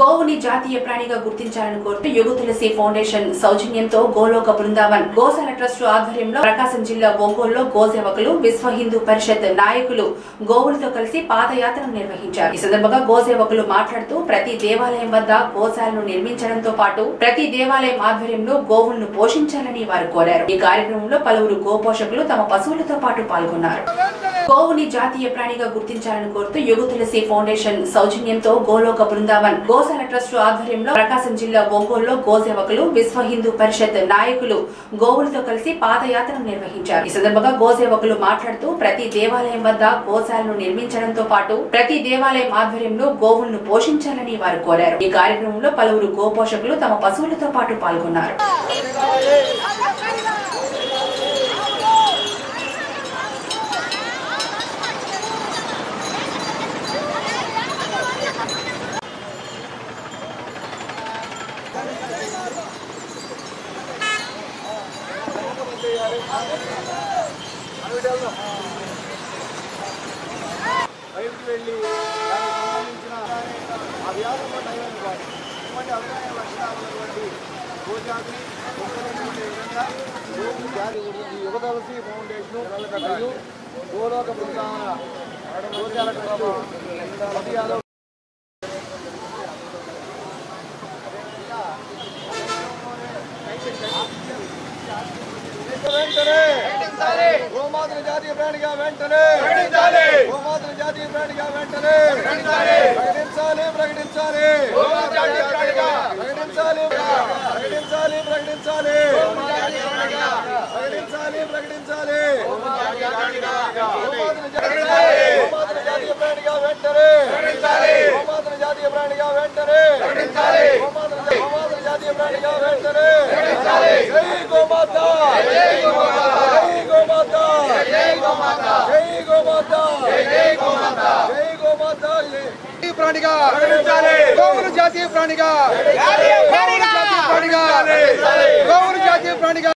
గోవుని జాతీయ ప్రాణిగా గుర్తించాలని కోరుతూ యుగ తులసి ఫౌండేషన్ సౌజన్యంతో గోలోక బృందావన్ గోశాల ట్రస్ట్ ఆధ్వర్యంలో ప్రకాశం జిల్లా ఒంగోలులో గోసేవకులు విశ్వ హిందూ పరిషత్ నాయకులు గోవులతో కలిసి పాదయాత్రను నిర్వహించారు. ఈ సందర్భంగా గోసేవకులు మాట్లాడుతూ ప్రతి దేవాలయం వద్ద గోశాలను నిర్మించడంతో పాటు ప్రతి దేవాలయం ఆధ్వర్యంలో గోవులను పోషించాలని వారు కోరారు. ఈ కార్యక్రమంలో పలువురు గోపోషకులు తమ పశువులతో పాటు పాల్గొన్నారు. గోవుని జాతీయ ప్రాణిగా గుర్తించాలని కోరుతూ యుగ తులసి ఫౌండేషన్ సౌజన్యంతో గోలోక బృందావన్ గో గోశాల ట్రస్ట్ ఆధ్వర్యంలో ప్రకాశం జిల్లా ఒంగోలులో గోసేవకులు విశ్వ హిందూ పరిషత్ నాయకులు గోవులతో కలిసి పాదయాత్రను నిర్వహించారు. ఈ సందర్భంగా గోసేవకులు మాట్లాడుతూ ప్రతి దేవాలయం వద్ద గోశాలను నిర్మించడంతో పాటు ప్రతి దేవాలయం ఆధ్వర్యంలో గోవులను పోషించాలని వారు కోరారు. ఈ కార్యక్రమంలో పలువురు గోపోషకులు తమ పశువులతో పాటు పాల్గొన్నారు. బయటికి వెళ్ళి దానికి సంబంధించిన ఆ వ్యాధులు నయమైన ఇటువంటి అవగాహన లక్షణాలు ఉన్నటువంటి గోజాతిని ఉపయోగించుకునే విధంగా జాతి ఫౌండేషన్ మరియు గోలోక బృందావన గోశాల ట్రస్ట్ వెంటనే గోమాతను జాతీయ ప్రాణిగా వెంటనే గోమాతను జాతీయ ప్రాణిగా వెంటనే ప్రకటించాలి ప్రకటించాలి ప్రకటించాలి ప్రకటించాలి ప్రకటించాలి ప్రకటించాలి ప్రకటించాలి గోమాతను జాతీయ గోమాతను జాతీయ ప్రాణిగా వెంటనే గోమాతను कैमरा प्राणी का जातीय प्राणी माता जय गो माता प्राणी गो